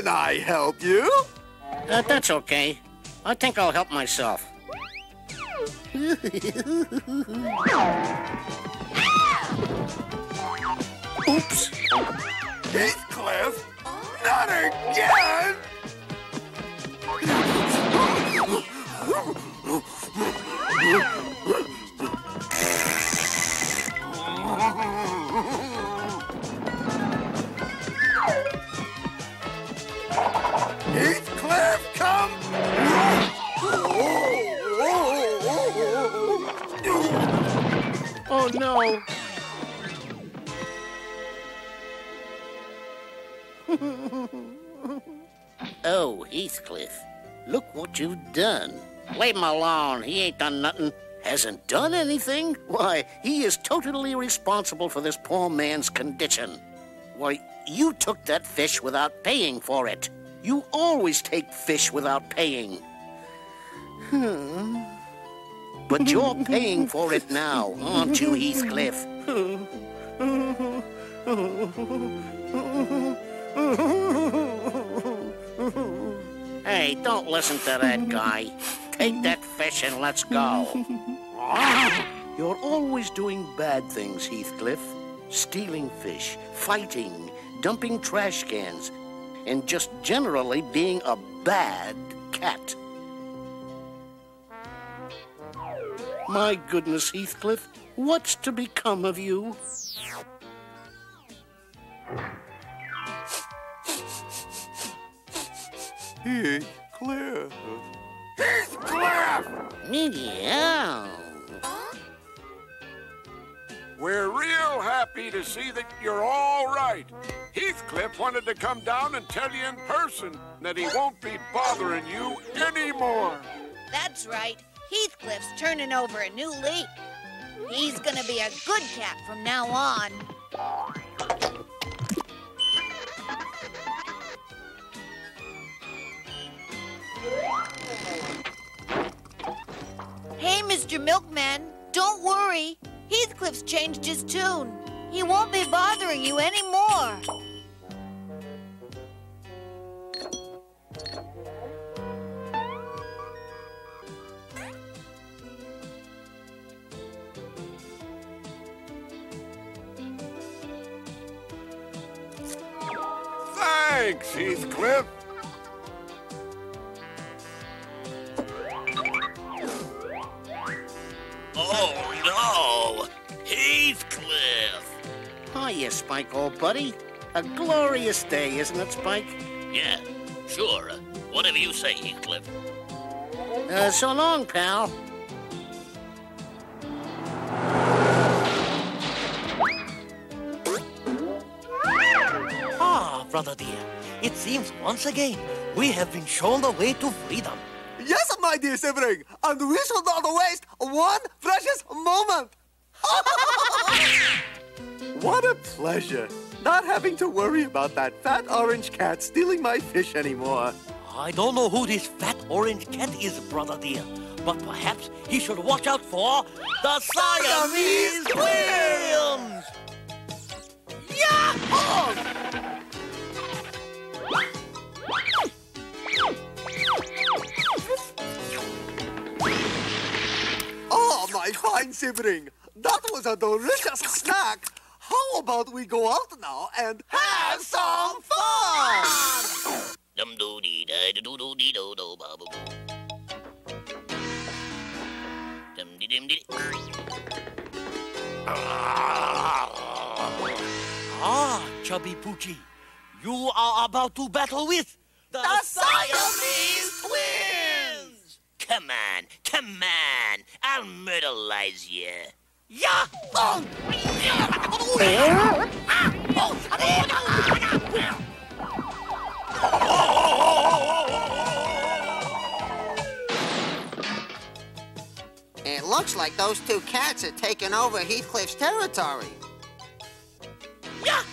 Can I help you? Uh, that's okay. I think I'll help myself. Oops. Oh, no. oh, Heathcliff. Look what you've done. Leave him alone. He ain't done nothing. Hasn't done anything? Why, he is totally responsible for this poor man's condition. Why, you took that fish without paying for it. You always take fish without paying. Hmm. But you're paying for it now, aren't you, Heathcliff? Hey, don't listen to that guy. Take that fish and let's go. You're always doing bad things, Heathcliff. Stealing fish, fighting, dumping trash cans, and just generally being a bad cat. My goodness, Heathcliff, what's to become of you? Heathcliff! Heathcliff! Meow. We're real happy to see that you're all right. Heathcliff wanted to come down and tell you in person that he won't be bothering you anymore. That's right. Heathcliff's turning over a new leaf. He's gonna be a good cat from now on. Hey, Mr. Milkman, don't worry. Heathcliff's changed his tune. He won't be bothering you anymore. Thanks, Heathcliff. Oh, no! Heathcliff! Hiya, Spike, old buddy. A glorious day, isn't it, Spike? Yeah, sure. Uh, whatever you say, Heathcliff. Uh, so long, pal. Ah, brother dear, it seems once again we have been shown the way to freedom. Yes, my dear sibling, and we shall not waste one precious moment. what a pleasure, not having to worry about that fat orange cat stealing my fish anymore. I don't know who this fat orange cat is, brother dear, but perhaps he should watch out for the Siamese twins! Yahoo! Fine sibling, that was a delicious snack. How about we go out now and have some fun? Dum doo dee da doo doo dee do do ba ba boo. Dum dee dim dee. Ah, Chubby Poochie, you are about to battle with the, Siamese twins! Come on, come on. I'll myrtleize you. Yahoo! Oh. It looks like those two cats are taking over Heathcliff's territory. Oh,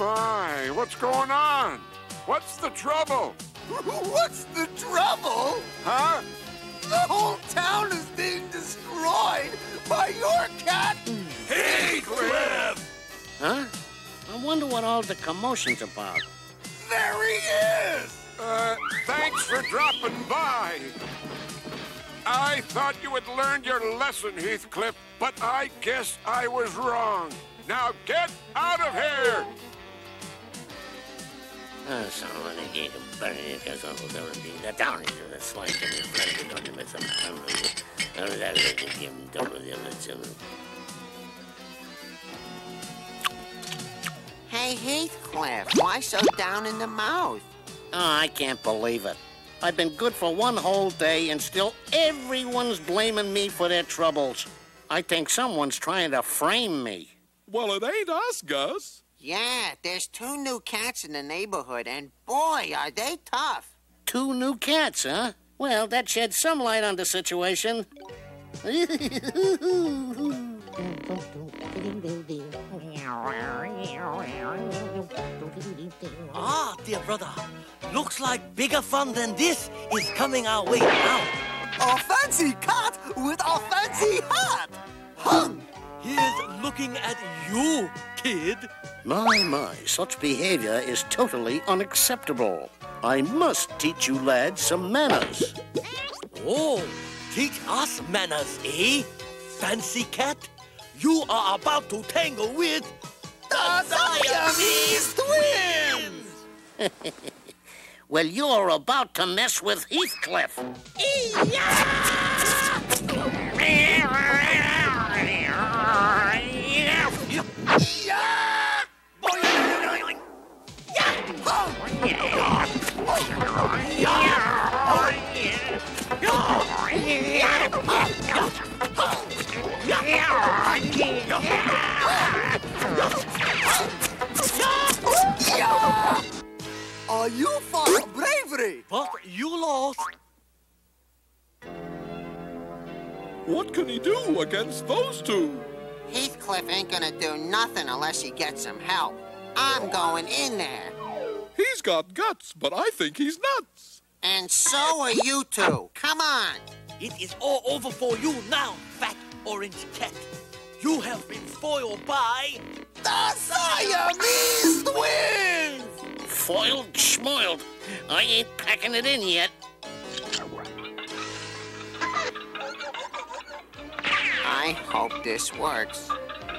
my. What's going on? What's the trouble? What's the trouble? Huh? The whole town is being destroyed by your cat. Heathcliff! Huh? I wonder what all the commotion's about. There he is. Uh, thanks for dropping by. I thought you had learned your lesson, Heathcliff, but I guess I was wrong. Now get out of here! Uh, so when I get a burn it, because all the other things that down into the slide and the friend don't miss them. I don't that they can give them double the other two. Hey, Heathcliff, why so down in the mouth? Oh, I can't believe it. I've been good for one whole day and still everyone's blaming me for their troubles. I think someone's trying to frame me. Well, it ain't us, Gus. Yeah, there's two new cats in the neighborhood, and boy, are they tough. Two new cats, huh? Well, that sheds some light on the situation. Ah, dear brother. Looks like bigger fun than this is coming our way now. A fancy cat with a fancy hat. Hum. Here's looking at you, kid. My, my, such behavior is totally unacceptable. I must teach you lads some manners. Oh, teach us manners, eh? Fancy cat? You are about to tangle with The Siamese twins. Well, you're about to mess with Heathcliff. Are you for bravery? But you lost. What can he do against those two? Heathcliff ain't gonna do nothing unless he gets some help. I'm going in there. He's got guts, but I think he's nuts. And so are you two. Come on. It is all over for you now, fat orange cat. You have been spoiled by. The Siamese twins. Foiled, schmoiled. I ain't packing it in yet. I hope this works.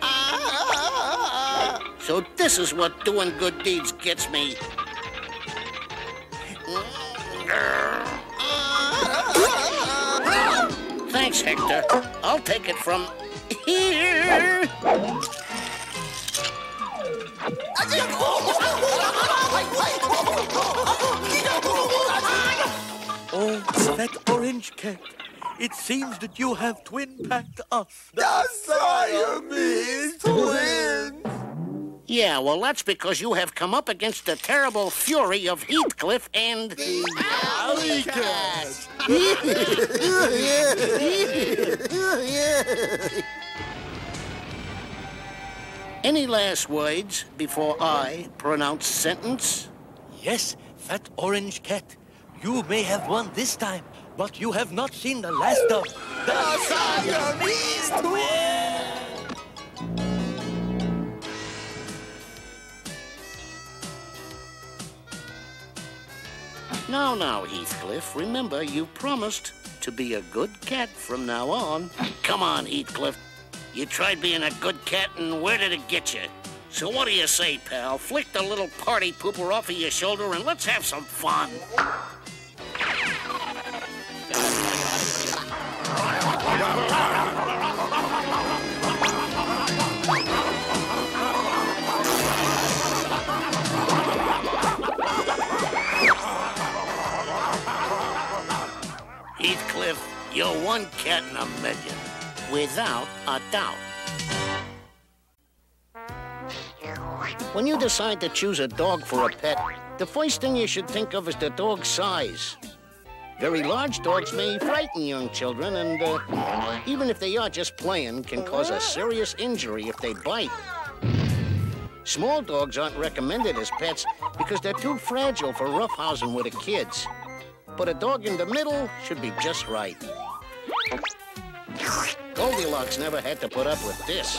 Ah! So this is what doing good deeds gets me. Thanks, Hector. I'll take it from here. Oh, fat orange cat. It seems that you have twin packed us. The Siamese twins. Yeah, well, that's because you have come up against the terrible fury of Heathcliff and... The Alley cat. Any last words before I pronounce sentence? Yes, fat orange cat. You may have won this time, but you have not seen the last of the Siamese twins. Now, now, Heathcliff, remember you promised to be a good cat from now on. Come on, Heathcliff. You tried being a good cat, and where did it get you? So what do you say, pal? Flick the little party pooper off of your shoulder and let's have some fun. Heathcliff, you're one cat in a million, without a doubt. When you decide to choose a dog for a pet, the first thing you should think of is the dog's size. Very large dogs may frighten young children, and uh, even if they are just playing, can cause a serious injury if they bite. Small dogs aren't recommended as pets because they're too fragile for roughhousing with the kids. But a dog in the middle should be just right. Goldilocks never had to put up with this.